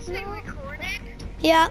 actually recorded? Yeah.